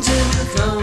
to the coast.